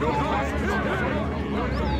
すいません!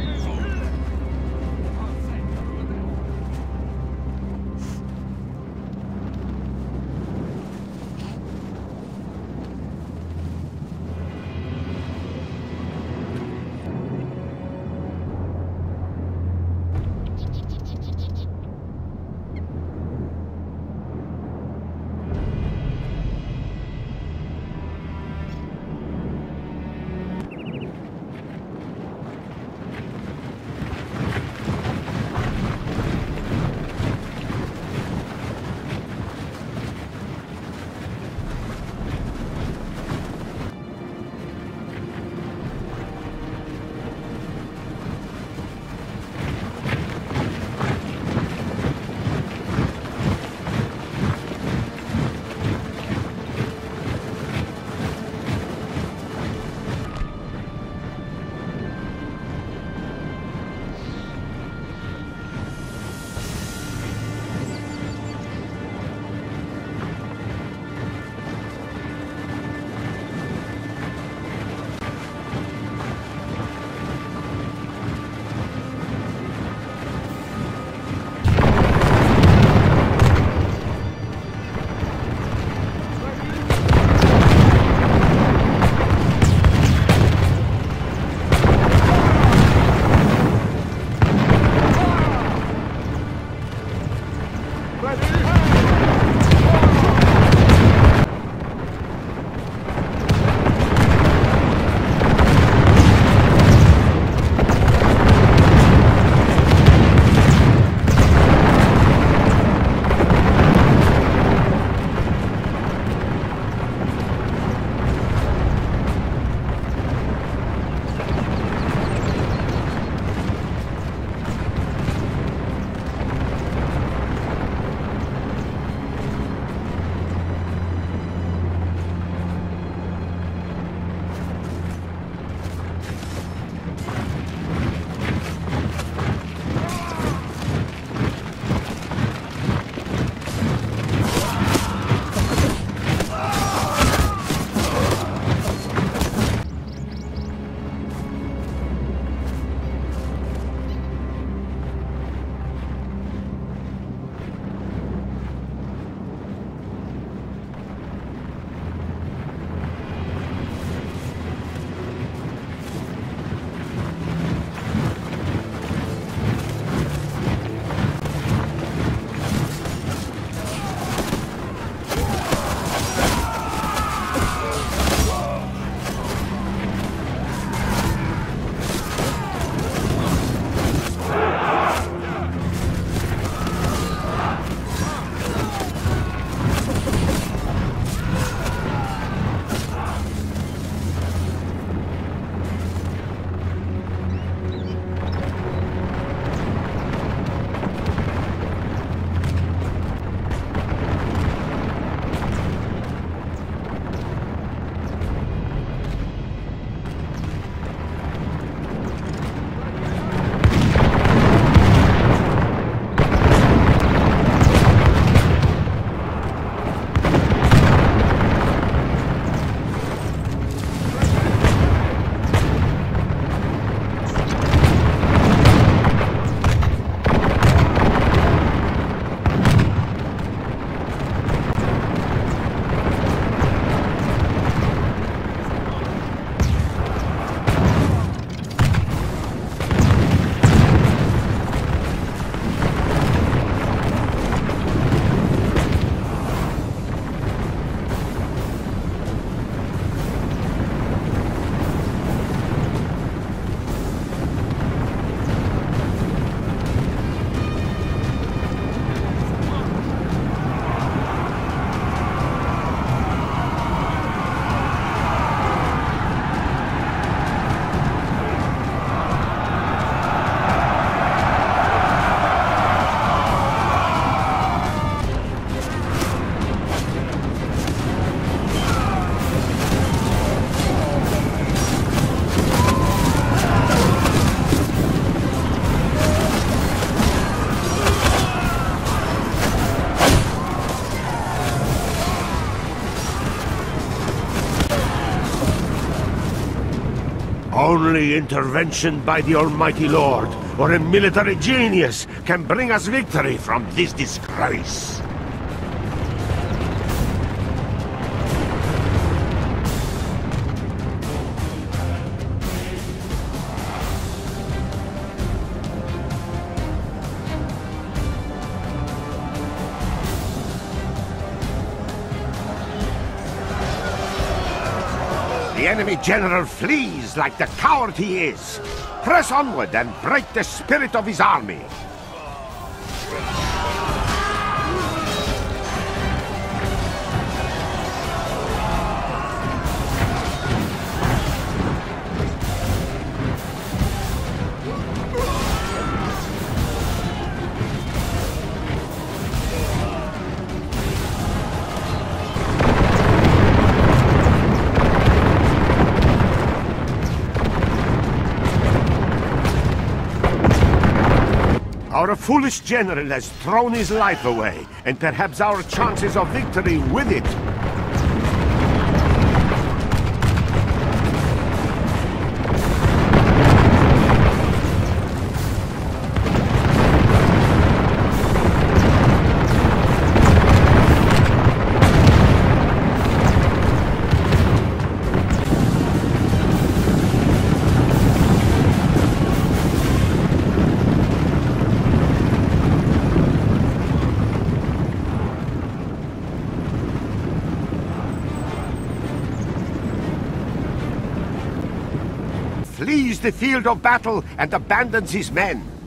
Only intervention by the Almighty Lord or a military genius can bring us victory from this disgrace. The enemy general flees like the coward he is. Press onward and break the spirit of his army. Our foolish general has thrown his life away, and perhaps our chances of victory with it. The field of battle and abandons his men.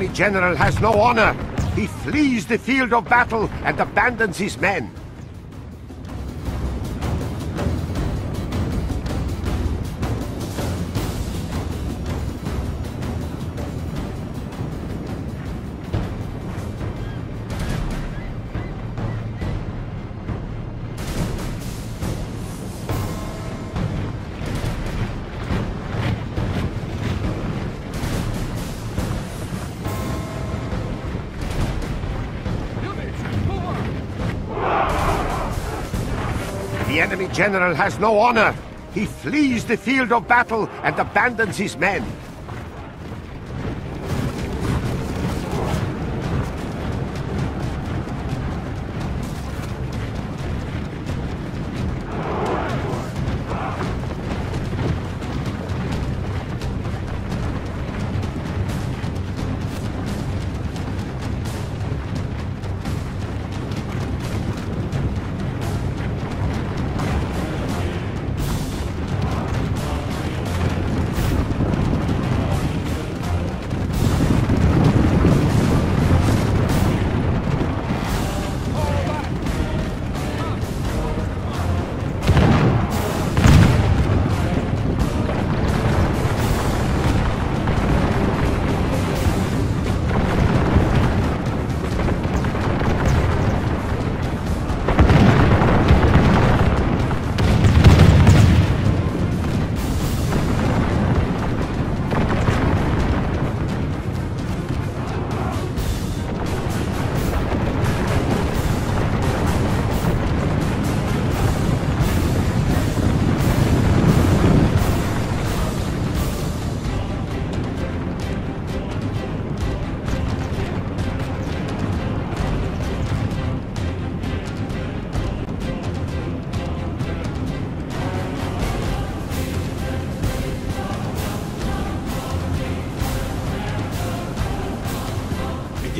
Enemy general has no honor. He flees the field of battle and abandons his men. Enemy general has no honor. He flees the field of battle and abandons his men.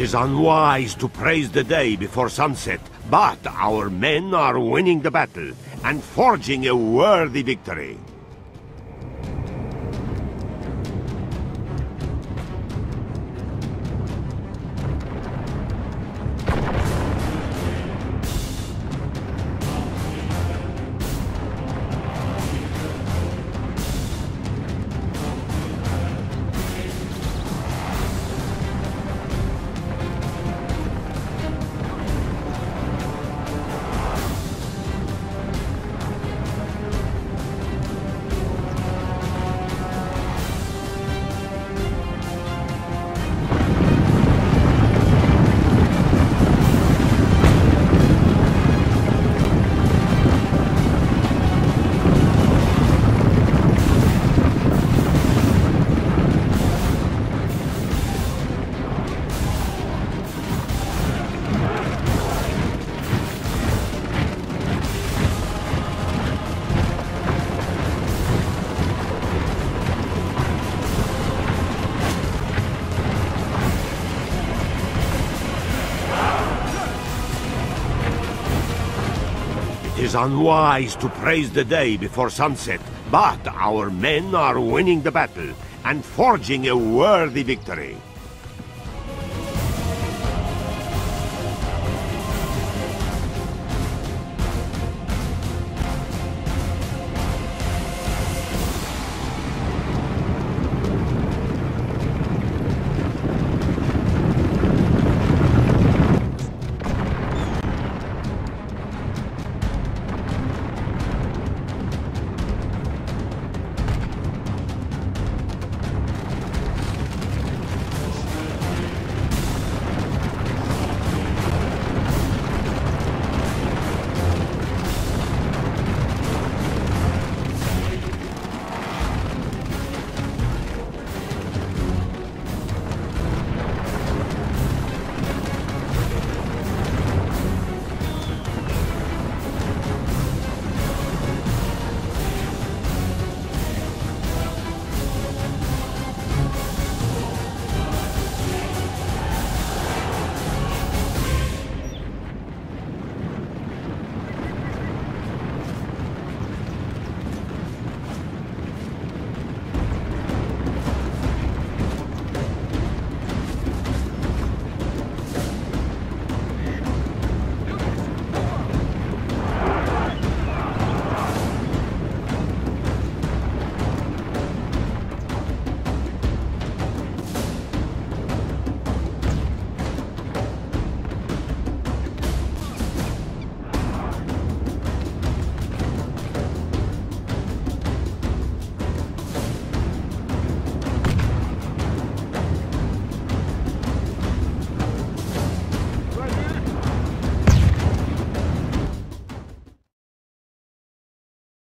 Is unwise to praise the day before sunset, but our men are winning the battle and forging a worthy victory. Is unwise to praise the day before sunset, but our men are winning the battle and forging a worthy victory.